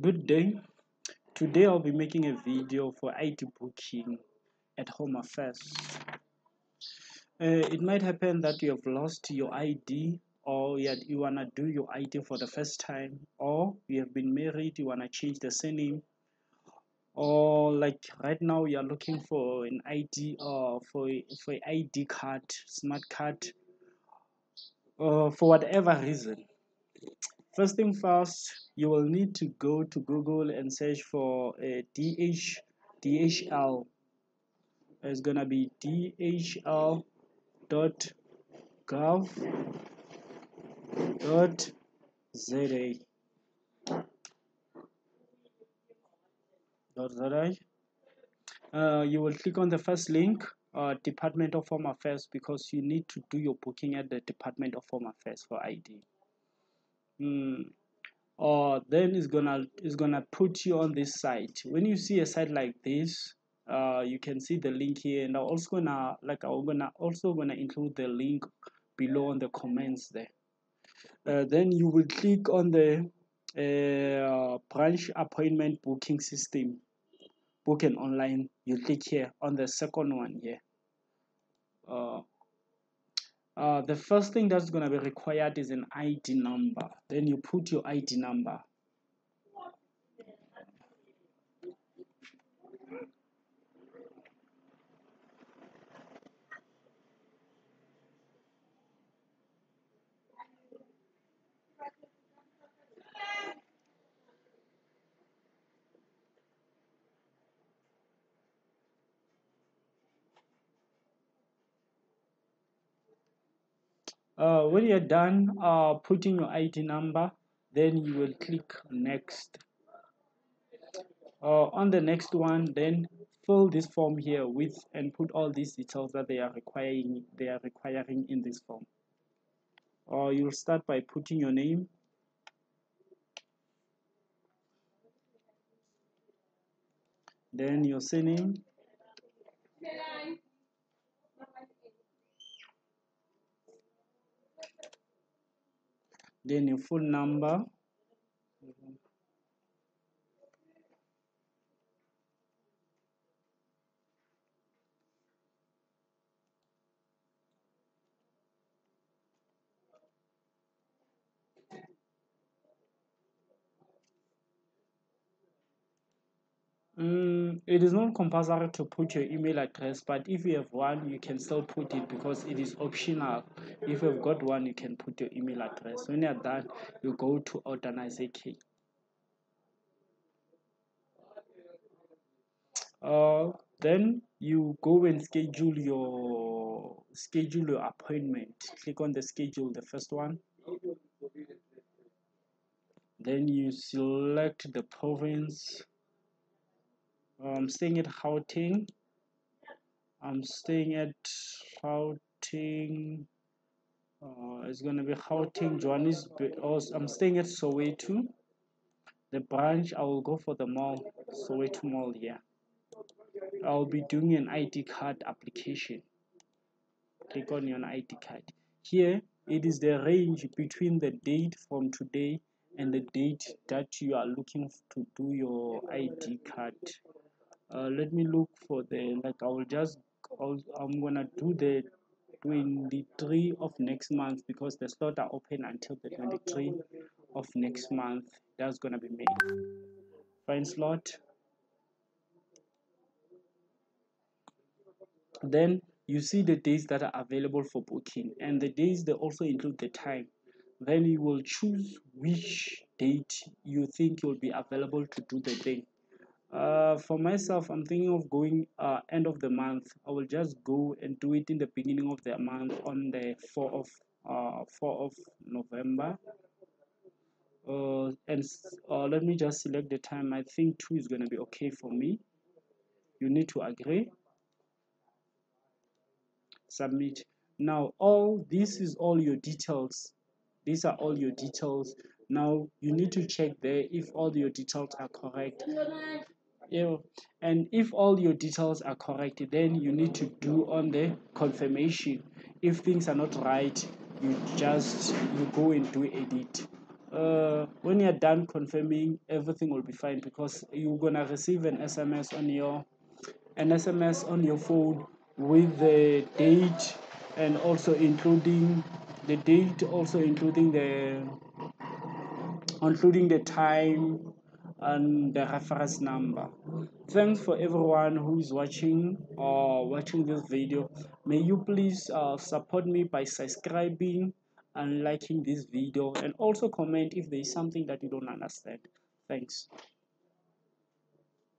Good day. Today I'll be making a video for ID booking at Home Affairs. Uh, it might happen that you have lost your ID or you, you wanna do your ID for the first time or you have been married, you wanna change the surname or like right now you are looking for an ID or for for ID card, smart card uh, for whatever reason. First thing first, you will need to go to Google and search for a DH, DHL. It's gonna be dhl dot gov dot za dot za. Uh, you will click on the first link, uh, Department of Home Affairs, because you need to do your booking at the Department of Home Affairs for ID. Mm. Or then it's gonna it's gonna put you on this site. When you see a site like this, uh, you can see the link here, and I'm also gonna like I'm gonna also gonna include the link below on the comments there. Uh, then you will click on the uh, branch appointment booking system booking online you click here on the second one here uh, uh, the first thing that's going to be required is an ID number. Then you put your ID number uh, when you're done uh, putting your ID number then you will click next. Uh, on the next one then fill this form here with and put all these details that they are requiring they are requiring in this form. Or uh, you'll start by putting your name. Then your surname then your phone number Mm, it is not compulsory to put your email address, but if you have one, you can still put it because it is optional. If you've got one, you can put your email address. When you're done, you go to key. Uh, then you go and schedule your schedule your appointment. Click on the schedule, the first one. Then you select the province I'm staying at Gauteng. I'm staying at Gauteng. Uh, it's gonna be Gauteng, Johannesburg. I'm staying at Soweto. The branch, I will go for the mall, Soweto Mall Yeah, I'll be doing an ID card application. Click on your ID card. Here, it is the range between the date from today and the date that you are looking to do your ID card uh, let me look for the like I will just I'll, I'm gonna do the 23 of next month because the slot are open until the 23 of next month. That's gonna be made find slot. Then you see the days that are available for booking and the days they also include the time. Then you will choose which date you think you'll be available to do the thing uh, for myself i'm thinking of going uh, end of the month. I will just go and do it in the beginning of the month on the 4th of uh 4th of november. Uh, and uh, let me just select the time. I think 2 is going to be okay for me. You need to agree. Submit. Now all this is all your details. These are all your details. Now you need to check there if all your details are correct yeah and if all your details are correct then you need to do on the confirmation. If things are not right you just you go and do edit. Uh, when you're done confirming everything will be fine because you're gonna receive an sms on your an sms on your phone with the date and also including the date also including the including the time and the reference number. Thanks for everyone who is watching or watching this video. May you please uh, support me by subscribing and liking this video. And also comment if there is something that you don't understand. Thanks